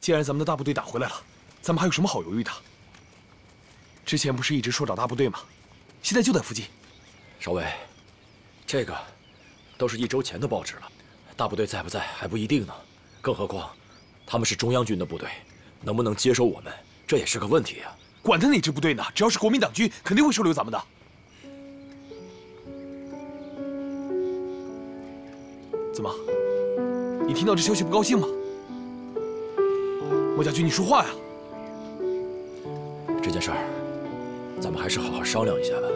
既然咱们的大部队打回来了，咱们还有什么好犹豫的？之前不是一直说找大部队吗？现在就在附近。少尉，这个都是一周前的报纸了，大部队在不在还不一定呢。更何况，他们是中央军的部队，能不能接收我们，这也是个问题呀。管他哪支部队呢？只要是国民党军，肯定会收留咱们的。怎么？你听到这消息不高兴吗？莫家军，你说话呀！这件事儿，咱们还是好好商量一下吧。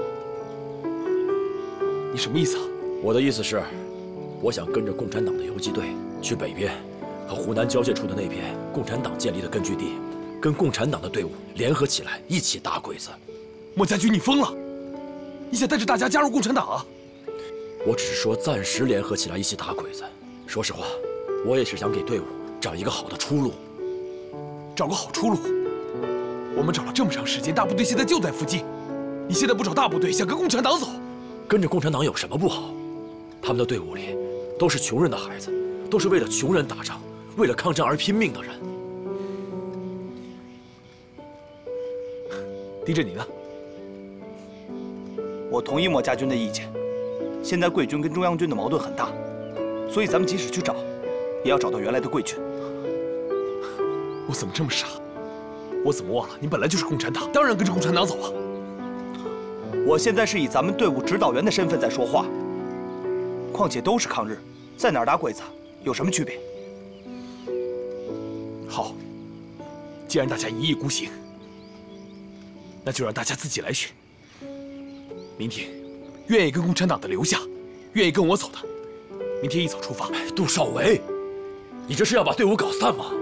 你什么意思啊？我的意思是，我想跟着共产党的游击队去北边，和湖南交界处的那片共产党建立的根据地，跟共产党的队伍联合起来，一起打鬼子。莫家军，你疯了！你想带着大家加入共产党啊？我只是说暂时联合起来一起打鬼子。说实话，我也是想给队伍找一个好的出路。找个好出路？我们找了这么长时间，大部队现在就在附近。你现在不找大部队，想跟共产党走？跟着共产党有什么不好？他们的队伍里都是穷人的孩子，都是为了穷人打仗、为了抗战而拼命的人。狄震，你呢？我同意莫家军的意见。现在贵军跟中央军的矛盾很大，所以咱们即使去找，也要找到原来的贵军。我怎么这么傻？我怎么忘了你本来就是共产党，当然跟着共产党走啊！我现在是以咱们队伍指导员的身份在说话。况且都是抗日，在哪儿打鬼子有什么区别？好，既然大家一意孤行，那就让大家自己来选。明天。愿意跟共产党的留下，愿意跟我走的，明天一早出发。杜少维，你这是要把队伍搞散吗？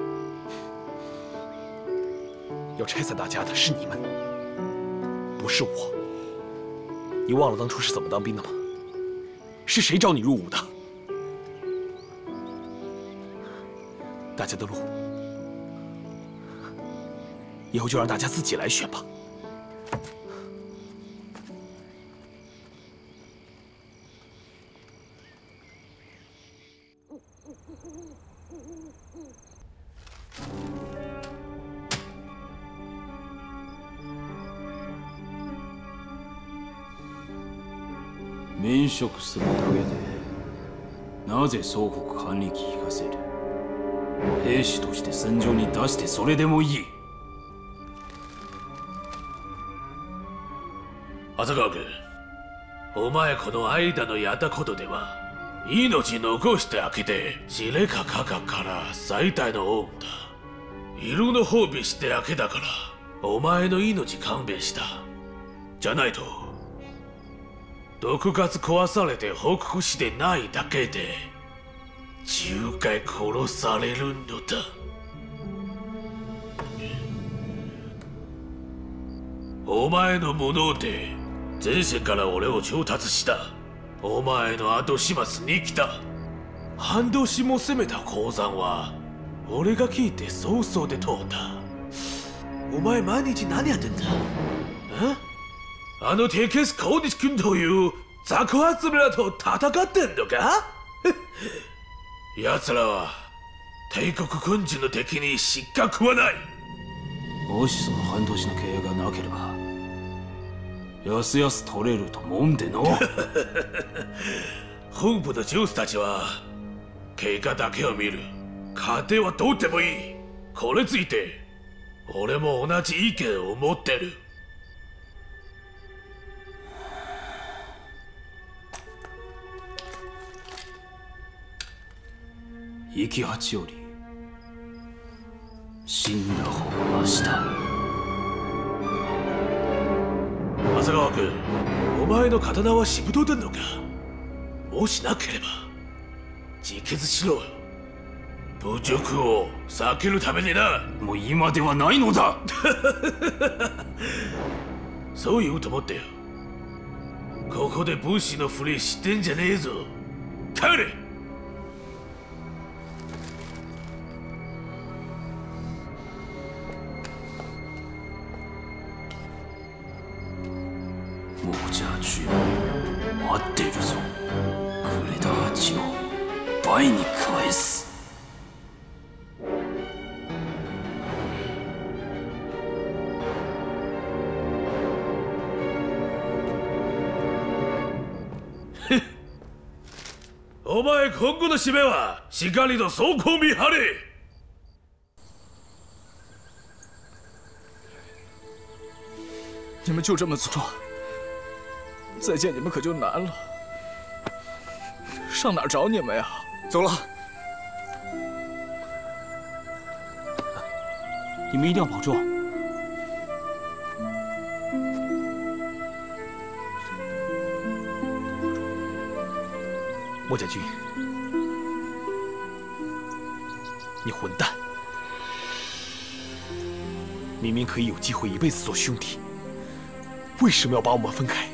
要拆散大家的是你们，不是我。你忘了当初是怎么当兵的吗？是谁招你入伍的？大家的路，以后就让大家自己来选吧。免職するだけでなぜ総国管理機引かせる？兵士として戦場に出してそれでもいい。浅川君お前この間のやったことでは命残して開けて知れかかかから最大の恩だ。色の褒美して開けだからお前の命勘弁した。じゃないと毒ガス壊されて報告してないだけで10回殺されるのだ。お前のもので前線から俺を調達した。お前の後始末に来た。半年も攻めた鉱山は俺が聞いて早々で通った。お前毎日何やってんだ？え？あのテケス小西君という雑魚集めらと戦ってんのか？奴らは帝国軍人の敵に失格はない。もしその半年の契約がなければやすやす取れると思うんでの。本部のジュースたちは経過だけを見る。家庭はどうでもいい。これついて俺も同じ意見を持ってる生き八より死んだ方がマシだ浅川君お前の刀はしぶとでんのか？もしなければ。自決しろ侮辱を避けるためにな。もう今ではないのだ。そう言うと思ってよ。ここで武士のふりしてんじゃねえぞ。帰れ王者待ってるぞ。倍に返す。お前今後の締めはしっかりと走行見張れ。你们就这么做？再见你们可就难了。上哪儿找你们呀？走了，你们一定要保重。莫家军，你混蛋！明明可以有机会一辈子做兄弟，为什么要把我们分开？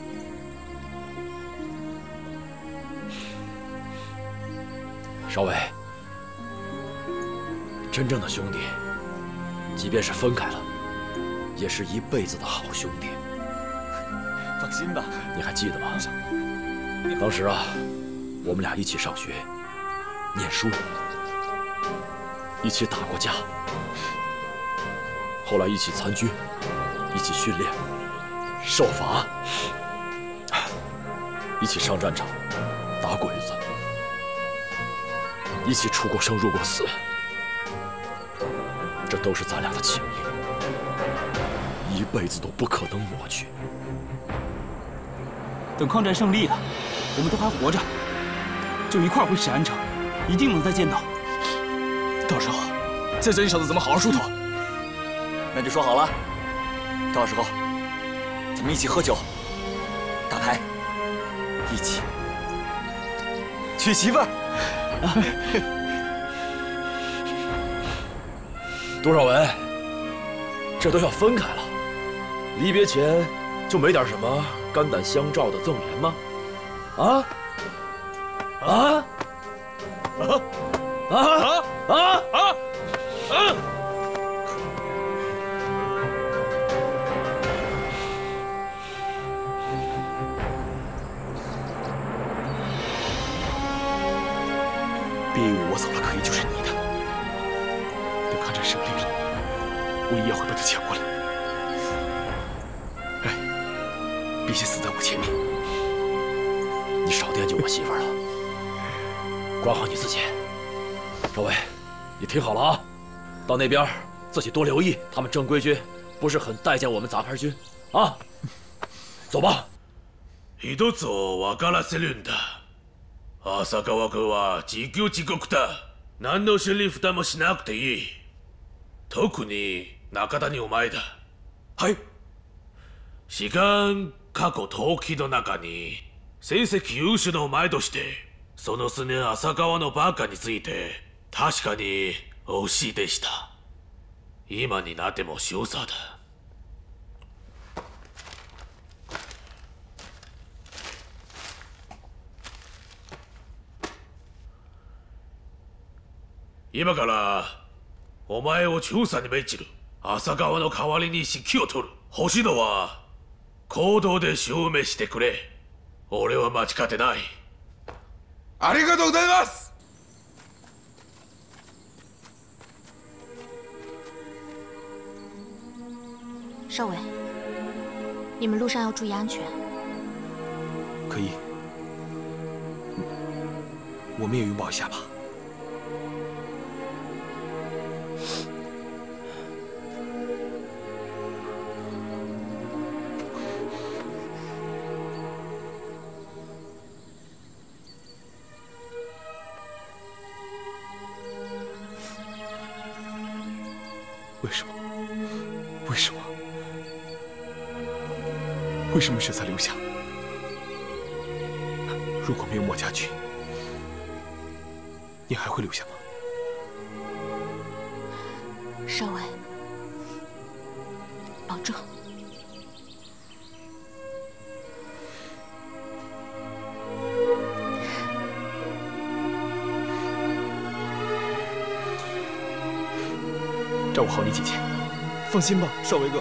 少伟，真正的兄弟，即便是分开了，也是一辈子的好兄弟。放心吧，你还记得吗？当时啊，我们俩一起上学、念书，一起打过架，后来一起参军，一起训练、受罚，一起上战场打鬼子，一起出过生、入过死，这都是咱俩的情谊，一辈子都不可能抹去。等抗战胜利了，我们都还活着，就一块儿回沈安城，一定能再见到。到时候再教你小子怎么好好梳头。那就说好了，到时候咱们一起喝酒、打牌，一起娶媳妇儿。啊杜少文，这都要分开了，离别前就没点什么肝胆相照的赠言吗？啊？啊？啊？啊？我媳妇儿了，管好你自己。少伟，你听好了啊，到那边自己多留意，他们正规军不是很待见我们杂牌军啊。走吧。一つを分からせるんだ浅川君は自業自国だ何の心理負担もしなくていい特に中谷お前だはい。時間過去陶器の中に 成績優秀なお前としてその数年浅川のバカについて確かに惜しいでした。今になっても少佐だ。今からお前を中佐に命じる浅川の代わりに指揮を取る。星野は行動で証明してくれ。俺は間違ってないありがとうございます少伟，你们路上要注意安全。可以。我们也拥抱一下吧。 为什么选择留下？如果没有莫家军，你还会留下吗？少尉，保重。照顾好你姐姐。放心吧，少尉哥。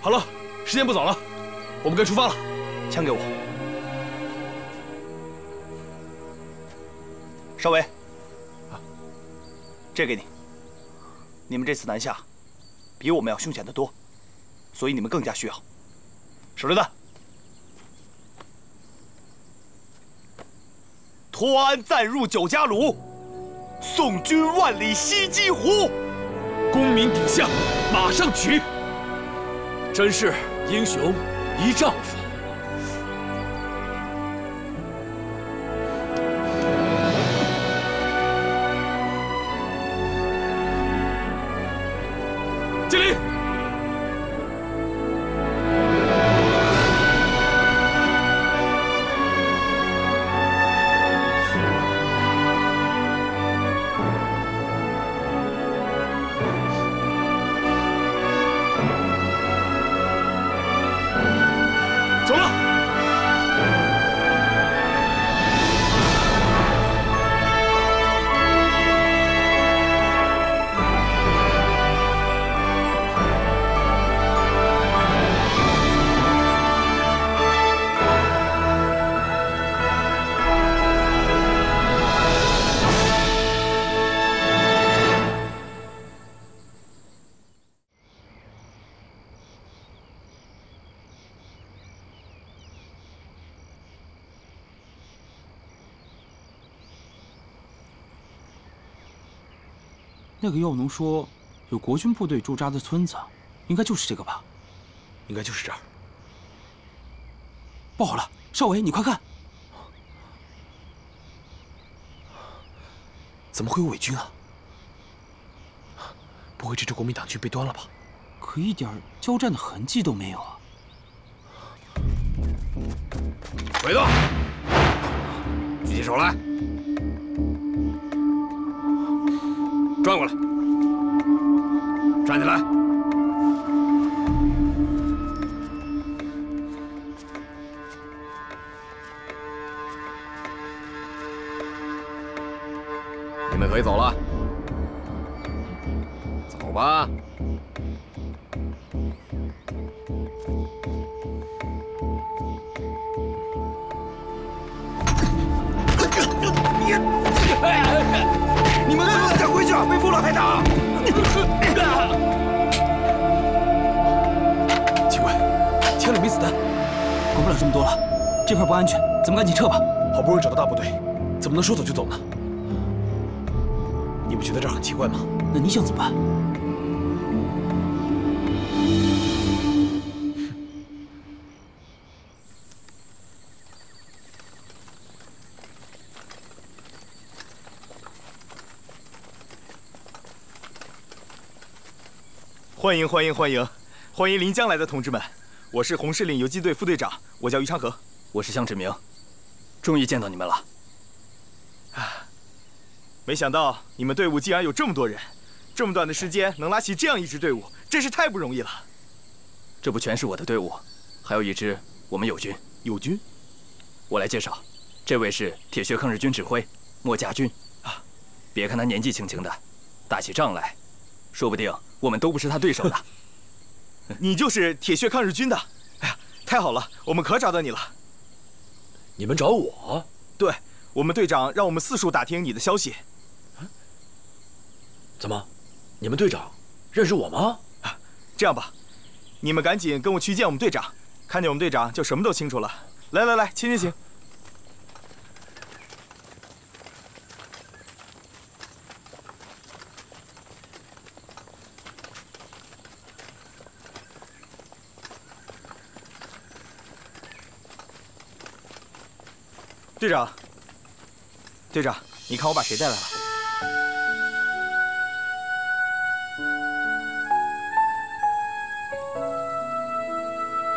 好了，时间不早了，我们该出发了。枪给我。少伟，这给你。你们这次南下，比我们要凶险得多，所以你们更加需要手榴弹。托安暂入酒家鲁，送君万里西击胡。功名鼎下，马上取。真是英雄一丈夫。那个药农说，有国军部队驻扎的村子，应该就是这个吧？应该就是这儿。不好了，少伟，你快看！怎么会有伪军啊？不会这支国民党军被端了吧？可一点交战的痕迹都没有啊！鬼子，举起手来，转过来，站起来。你们可以走了，走吧。你们怎么再回去啊？被傅老太打！奇怪，枪里没子弹，管不了这么多了，这块不安全，咱们赶紧撤吧。好不容易找到大部队，怎么能说走就走呢？你不觉得这儿很奇怪吗？那你想怎么办？欢迎欢迎欢迎，欢迎临江来的同志们！我是红石岭游击队副队长，我叫于昌河。我是向志明，终于见到你们了。啊没想到你们队伍竟然有这么多人，这么短的时间能拉起这样一支队伍，真是太不容易了。这不全是我的队伍，还有一支我们友军。友军，我来介绍，这位是铁血抗日军指挥莫家军啊。别看他年纪轻轻的，打起仗来，说不定我们都不是他对手的。你就是铁血抗日军的？哎呀，太好了，我们可找到你了。你们找我？对，我们队长让我们四处打听你的消息。怎么，你们队长认识我吗？这样吧，你们赶紧跟我去见我们队长，看见我们队长就什么都清楚了。来来来，请请请。队长，队长，你看我把谁带来了？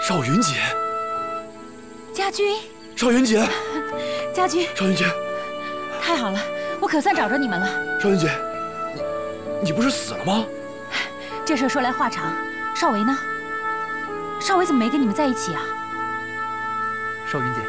赵云姐，家军，赵云姐，家军，赵云姐，太好了，我可算找着你们了。赵云姐，你你不是死了吗？这事说来话长，少维呢？少维怎么没跟你们在一起啊？少云姐，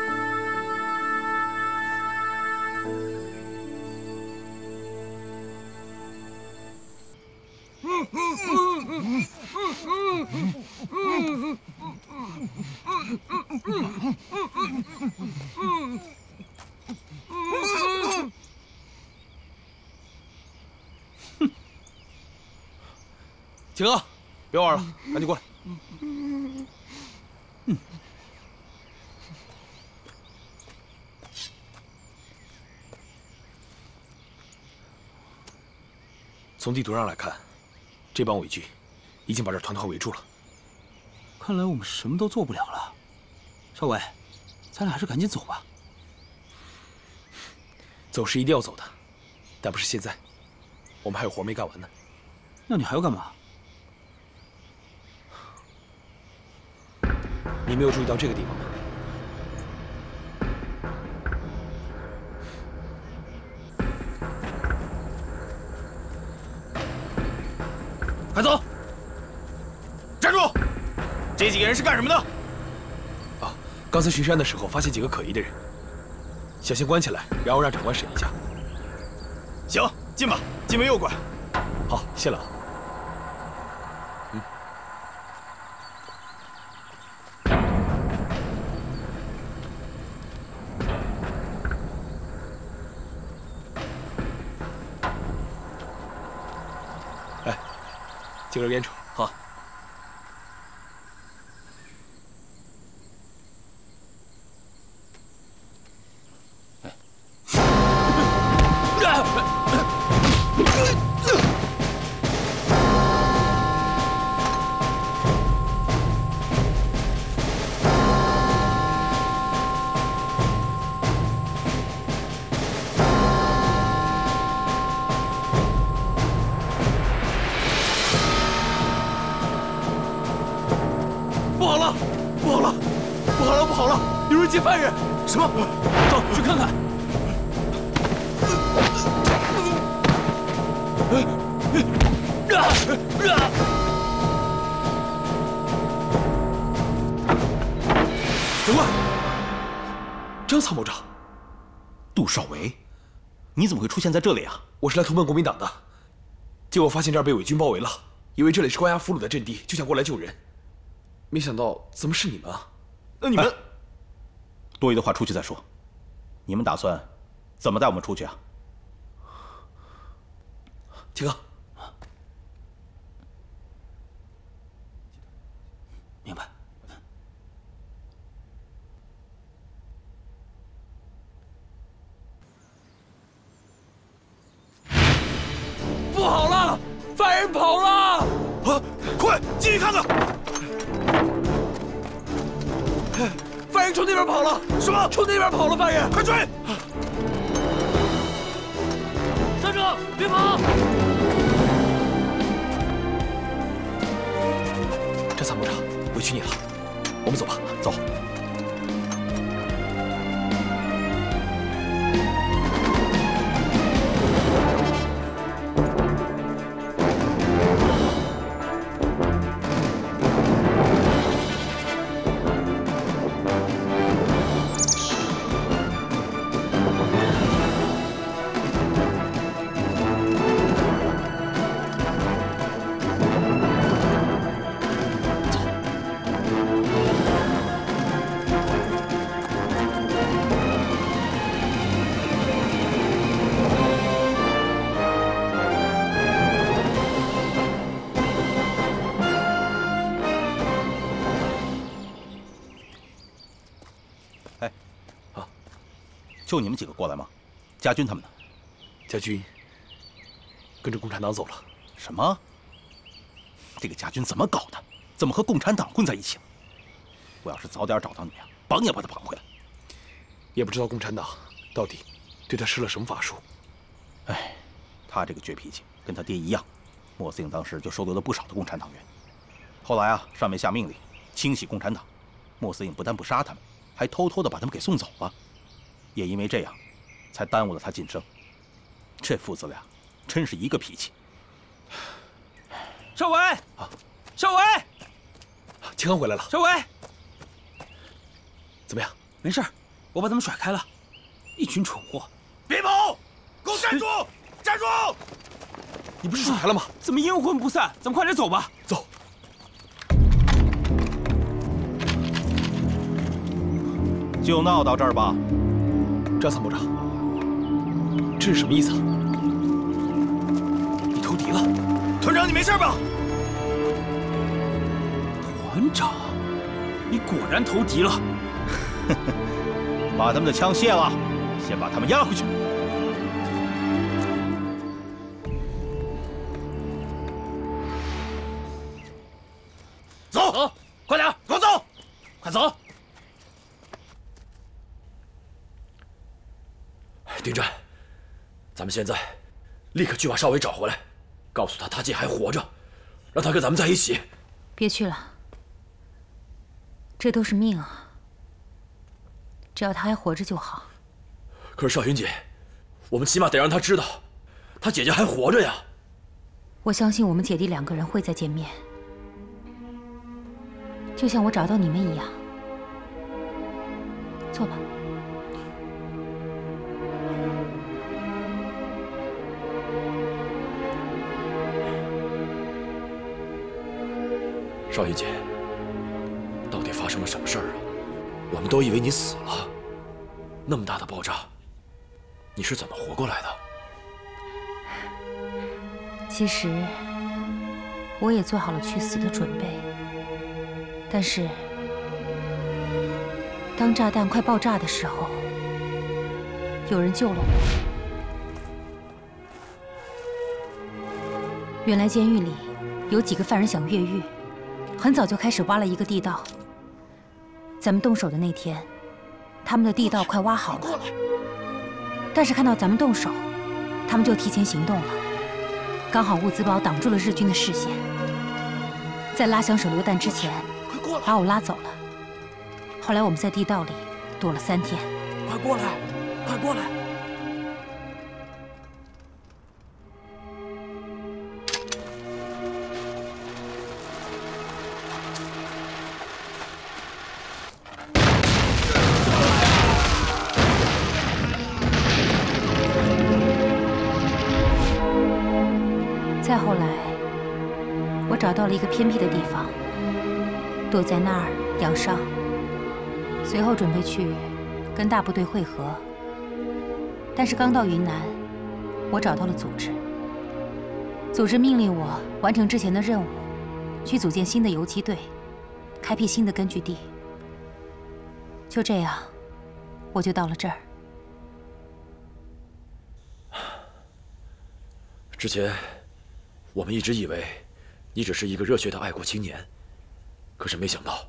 从地图上来看，这帮伪军已经把这团团围住了。看来我们什么都做不了了。少伟，咱俩还是赶紧走吧。走是一定要走的，但不是现在，我们还有活没干完呢。那你还要干嘛？你没有注意到这个地方吗？快走！站住！这几个人是干什么的？啊，刚才巡山的时候发现几个可疑的人，小心关起来，然后让长官审一下。行，进吧，进门右拐。好，谢了。借根犯人！什么？走去看看。长官，张参谋长，杜少维，你怎么会出现在这里啊？我是来投奔国民党的，结果发现这儿被伪军包围了，以为这里是关押俘虏的阵地，就想过来救人。没想到怎么是你们啊？那你们、哎、多余的话出去再说。你们打算怎么带我们出去啊？铁哥，明白。不好了，犯人跑了！啊，快进去看看！冲那边跑了！什么？冲那边跑了！犯人，快追！站住！别跑！张参谋长，委屈你了，我们走吧。走。就你们几个过来吗？家军他们呢？家军跟着共产党走了。什么？这个家军怎么搞的？怎么和共产党混在一起了？我要是早点找到你啊，绑也把他绑回来。也不知道共产党到底对他施了什么法术。哎，他这个倔脾气跟他爹一样。莫司令当时就收留了不少的共产党员。后来啊，上面下命令清洗共产党，莫司令不但不杀他们，还偷偷的把他们给送走了。也因为这样，才耽误了他晋升。这父子俩真是一个脾气。少伟，啊，少伟，秦刚回来了。少伟，怎么样？没事，我把他们甩开了。一群蠢货！别跑，给我站住！站住！你不是甩开了吗？怎么阴魂不散？咱们快点走吧。走。就闹到这儿吧。张参谋长，这是什么意思啊？你投敌了？团长，你没事吧？团长，你果然投敌了。把他们的枪卸了，先把他们押回去。丁真，咱们现在立刻去把少伟找回来，告诉他他姐还活着，让他跟咱们在一起。别去了，这都是命啊！只要他还活着就好。可是少云姐，我们起码得让他知道，他姐姐还活着呀。我相信我们姐弟两个人会再见面，就像我找到你们一样。坐吧。少云姐，到底发生了什么事儿啊？我们都以为你死了，那么大的爆炸，你是怎么活过来的？其实我也做好了去死的准备，但是当炸弹快爆炸的时候，有人救了我。原来监狱里有几个犯人想越狱，很早就开始挖了一个地道。咱们动手的那天，他们的地道快挖好了，但是看到咱们动手，他们就提前行动了。刚好物资包挡住了日军的视线，在拉响手榴弹之前，把我拉走了。后来我们在地道里躲了三天。快过来，快过来！在那儿养伤。随后准备去跟大部队会合，但是刚到云南，我找到了组织。组织命令我完成之前的任务，去组建新的游击队，开辟新的根据地。就这样，我就到了这儿。之前，我们一直以为你只是一个热血的爱国青年，可是没想到，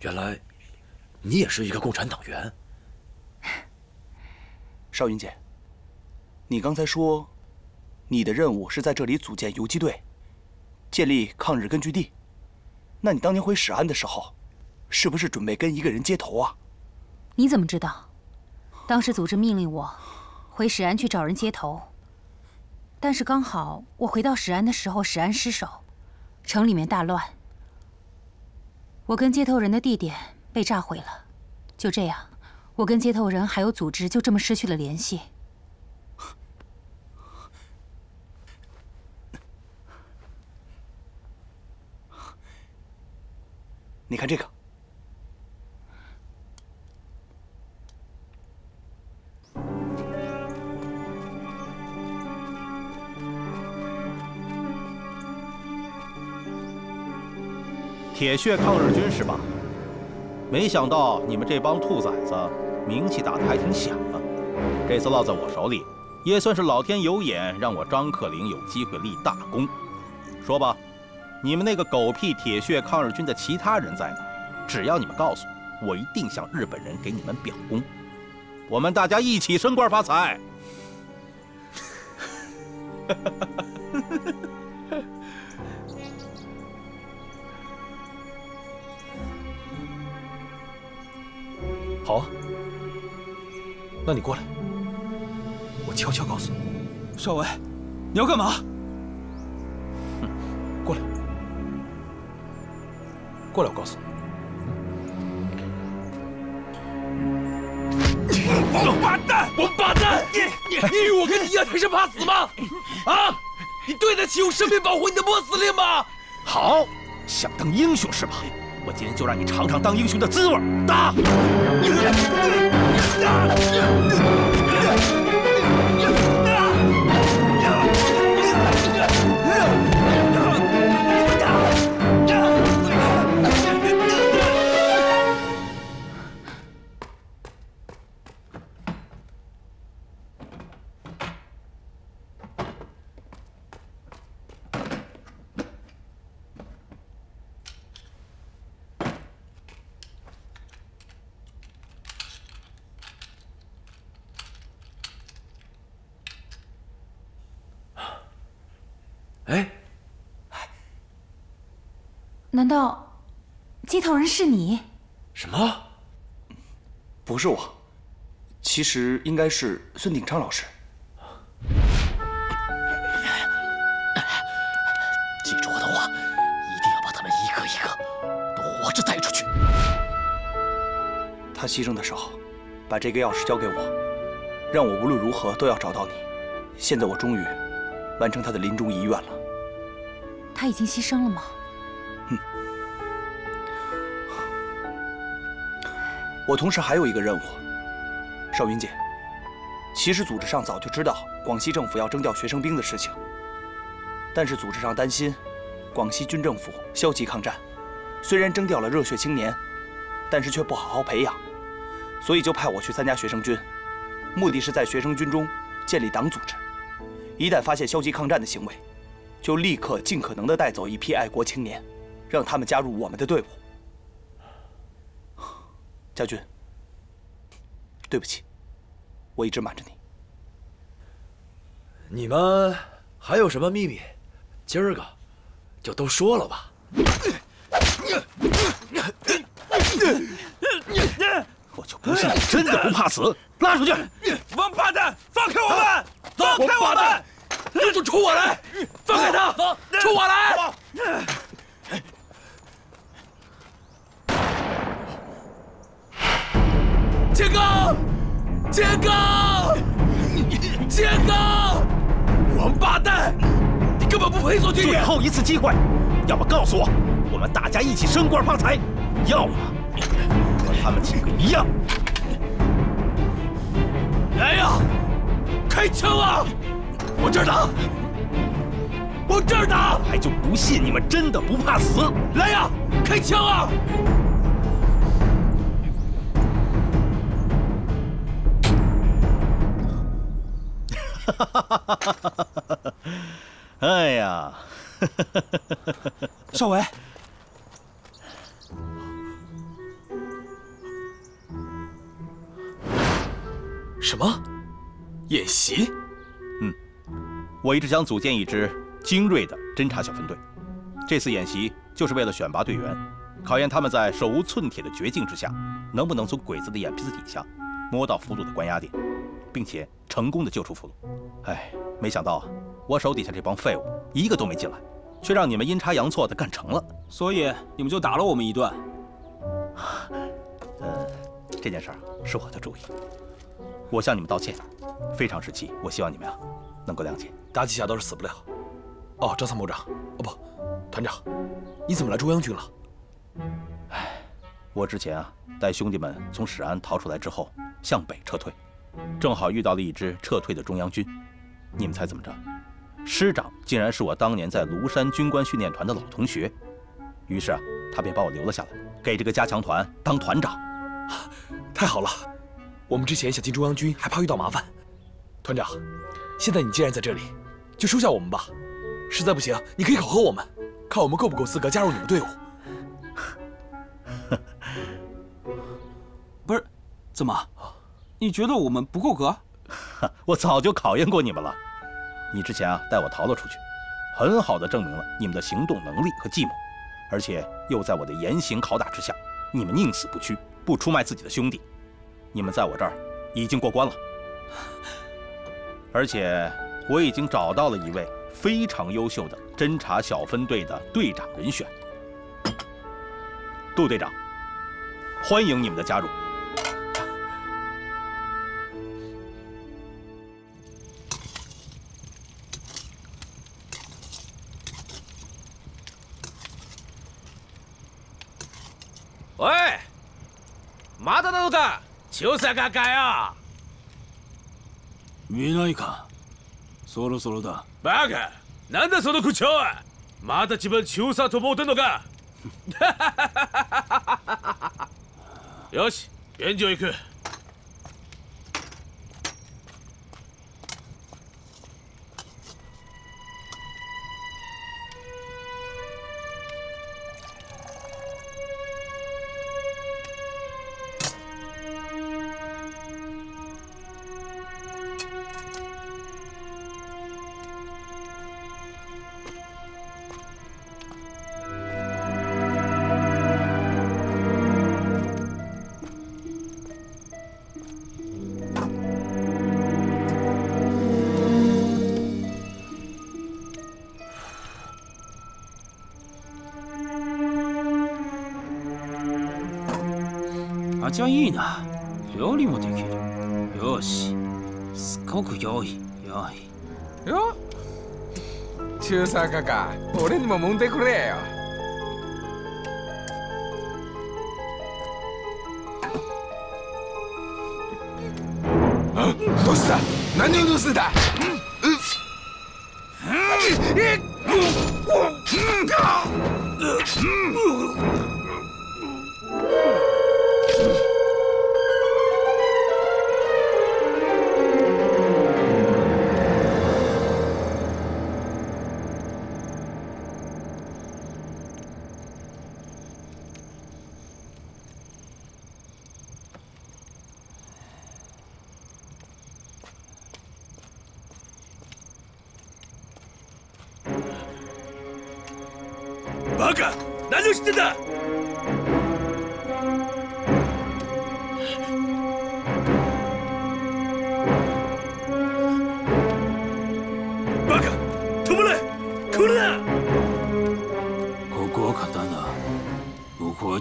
原来你也是一个共产党员。少云姐，你刚才说，你的任务是在这里组建游击队，建立抗日根据地。那你当年回史安的时候，是不是准备跟一个人接头啊？你怎么知道？当时组织命令我回史安去找人接头。但是刚好我回到史安的时候，史安失守，城里面大乱。我跟接头人的地点被炸毁了，就这样，我跟接头人还有组织就这么失去了联系。你看这个。铁血抗日军是吧？没想到你们这帮兔崽子名气打得还挺响啊！这次落在我手里，也算是老天有眼，让我张克林有机会立大功。说吧，你们那个狗屁铁血抗日军的其他人在哪？只要你们告诉我，我一定向日本人给你们表功。我们大家一起升官发财！哈哈哈哈！好啊，那你过来，我悄悄告诉你。少伟，你要干嘛？哼，过来，过来，我告诉你。王八蛋！王八蛋！你你你以为我跟你一样天生怕死吗？啊！你对得起用生命保护你的莫司令吗？好，想当英雄是吧？我今天就让你尝尝当英雄的滋味！打！哎，难道接头人是你？什么？不是我，其实应该是孙鼎昌老师。记住我的话，一定要把他们一个一个都活着带出去。他牺牲的时候，把这个钥匙交给我，让我无论如何都要找到你。现在我终于完成他的临终遗愿了。他已经牺牲了吗？哼。我同时还有一个任务，少云姐。其实组织上早就知道广西政府要征调学生兵的事情，但是组织上担心广西军政府消极抗战，虽然征调了热血青年，但是却不好好培养，所以就派我去参加学生军，目的是在学生军中建立党组织，一旦发现消极抗战的行为，就立刻尽可能的带走一批爱国青年，让他们加入我们的队伍。家军，对不起。我一直瞒着你。你们还有什么秘密？今儿个就都说了吧。我就不信你真的不怕死！拉出去！王八蛋，放开我们！放开我们！都都冲我来！放开他！冲我来！杰哥！坚刚，坚刚，王八蛋，你根本不配做军最后一次机会，要么告诉我，我们大家一起升官发财；要么和他们几个一样。来呀，开枪啊！往这儿打，往这儿打！还就不信你们真的不怕死！来呀，开枪啊！哈哈哈哈哈！哎呀，少伟，什么演习？嗯，我一直想组建一支精锐的侦察小分队。这次演习就是为了选拔队员，考验他们在手无寸铁的绝境之下，能不能从鬼子的眼皮子底下摸到俘虏的关押点。并且成功的救出俘虏，哎，没想到我手底下这帮废物一个都没进来，却让你们阴差阳错的干成了，所以你们就打了我们一顿。呃，这件事儿是我的主意，我向你们道歉，非常时期，我希望你们啊能够谅解。打几下倒是死不了。哦，张参谋长，哦不，团长，你怎么来中央军了？哎，我之前啊带兄弟们从史安逃出来之后，向北撤退。正好遇到了一支撤退的中央军，你们猜怎么着？师长竟然是我当年在庐山军官训练团的老同学，于是啊，他便把我留了下来，给这个加强团当团长。太好了，我们之前想进中央军还怕遇到麻烦。团长，现在你既然在这里，就收下我们吧。实在不行，你可以考核我们，看我们够不够资格加入你们队伍。不是，怎么？你觉得我们不够格？我早就考验过你们了。你之前啊带我逃了出去，很好的证明了你们的行动能力和计谋，而且又在我的严刑拷打之下，你们宁死不屈，不出卖自己的兄弟。你们在我这儿已经过关了，而且我已经找到了一位非常优秀的侦察小分队的队长人选。杜队长，欢迎你们的加入。喂，まだなのか、調査係見ないか。 そろそろだ。バカ、なんだその口調は。また自分調査と思うてんのか。よし、現場行く。あじゃいいな。料理もできる。よし。すごく良い。良い。よ中佐かか。俺にも揉んでくれよ。あどうした？何をどうしてだ？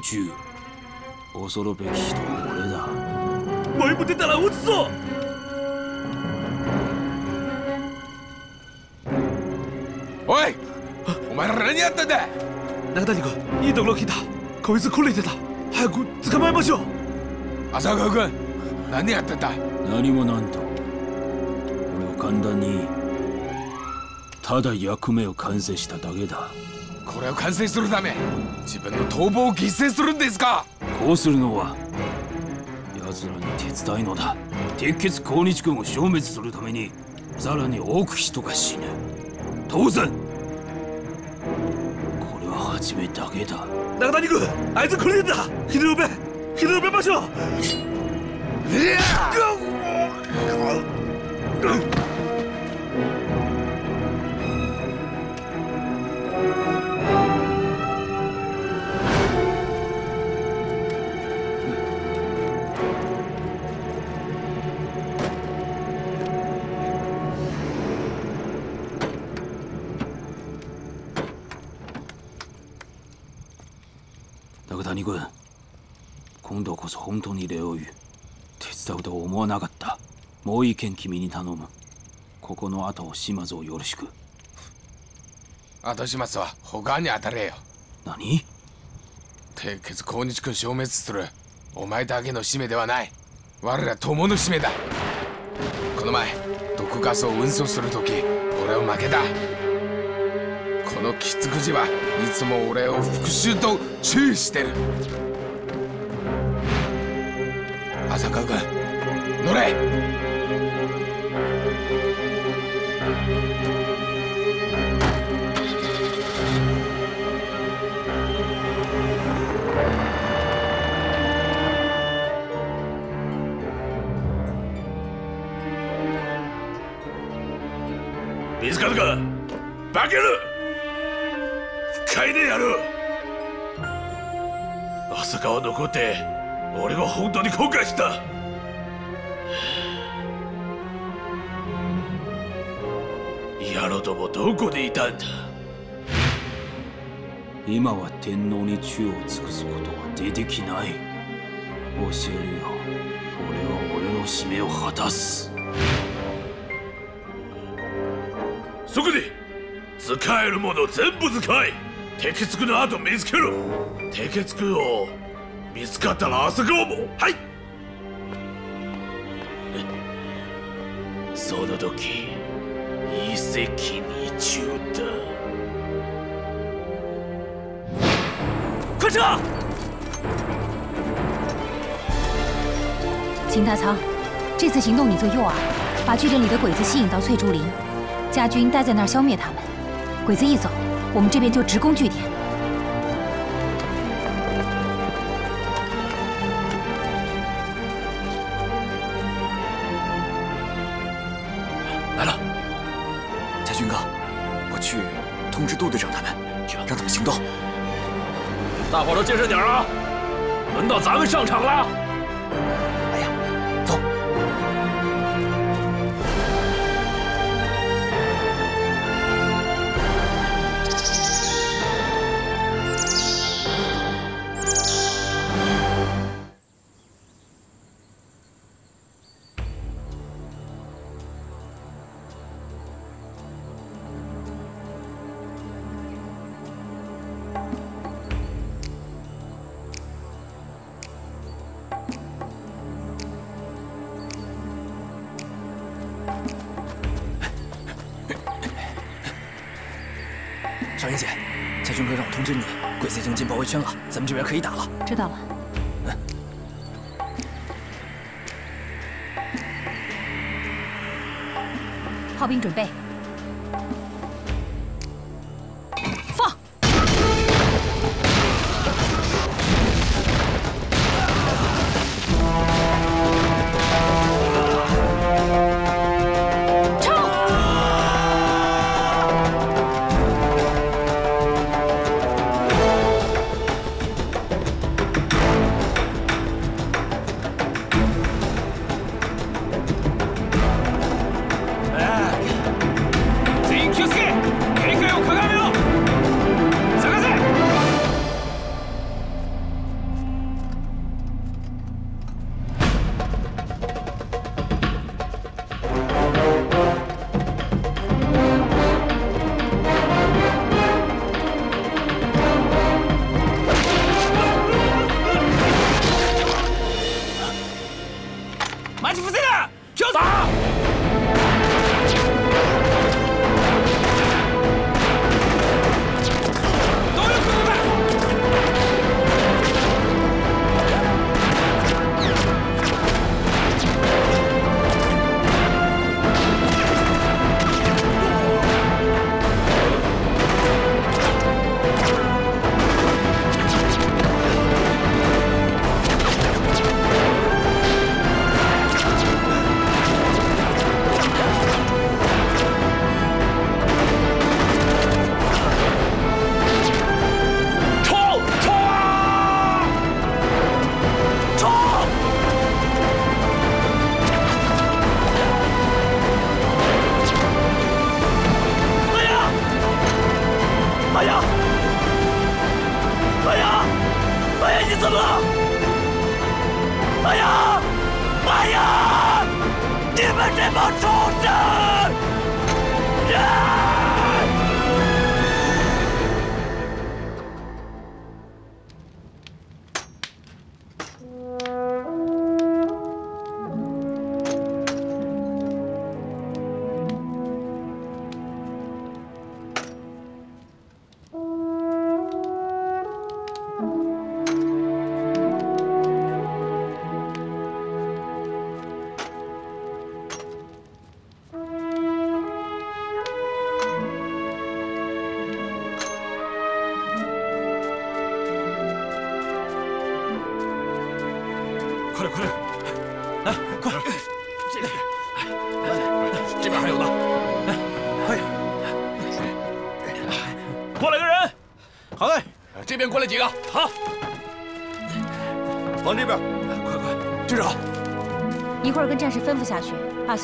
向こうは銃恐るべき人は俺だ。もう一歩出たら撃つぞ！おい！お前ら何やってんだ！中谷君いいところ聞いた。こいつこれてた早く捕まえましょう。浅川君何やってんだ？何もなんと。俺は簡単にただ役目を完成しただけだこれを完成するため自分の逃亡を犠牲するんですか？こうするのは奴らに手伝いのだ。鉄血抗日軍を消滅するためにさらに多く人が死ぬ。当然！これは初めだけだ。中谷君あいつこれてた。ひどいべひどいべましょう。いやこそ本当に礼を言う。手伝うとは思わなかった。もう一件君に頼む。ここの後を島津をよろしく。後始末は他に当たれよ。何？鉄血抗日軍消滅する。お前だけの使命ではない。我ら友の使命だ。この前毒ガスを運送する時俺を負けた。このキツクジはいつも俺を復讐と注意してる浅川君乗れ。見つかるかバケル使いでやる。浅川残って俺は本当に後悔した。野郎どもどこにいたんだ。今は天皇に忠を尽くすことは出てきない。教えるよ。俺は俺の使命を果たす。そこで使えるもの全部使い鉄血区の後見つけろ。鉄血区を見つかったら浅川もはいその時一石二鳥だ快撤！秦大仓，这次行动你做诱饵，把据点里的鬼子吸引到翠竹林，家军待在那儿消灭他们。鬼子一走，我们这边就直攻据点。 接着点啊！轮到咱们上场了。经进包围圈了，咱们这边可以打了。知道了。炮兵准备，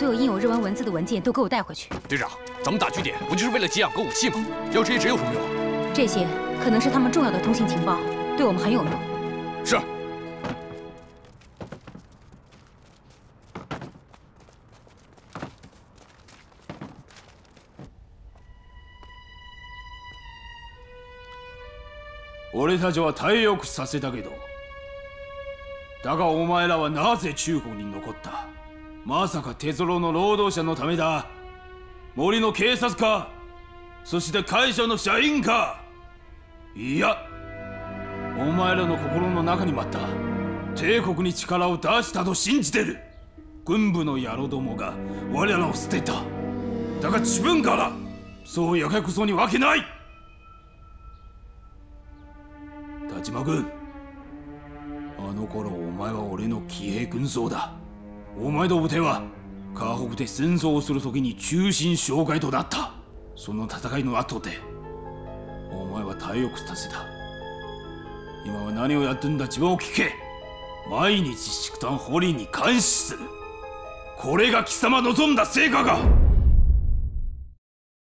所有印有日文文字的文件都给我带回去。队长，咱们打据点不就是为了给养个武器吗？要这些纸有什么用啊？这些可能是他们重要的通信情报，对我们很有用。是。俺たちは耐えよくさせたけどだがお前らはなぜ中国に残った まさか鉄路の労働者のためだ。森の警察か。そして会社の社員か。いやお前らの心の中にもあった。帝国に力を出したと信じてる。軍部の野郎どもが我らを捨てた。だが自分からそうやけくそにわけない。田島君あの頃お前は俺の騎兵軍曹だ。お前の部隊は河北で戦争をする時に中心障害となった。その戦いの後でお前は体力させた。今は何をやってんだ自分を聞け。毎日竹炭掘りに監視する。これが貴様望んだ成果か。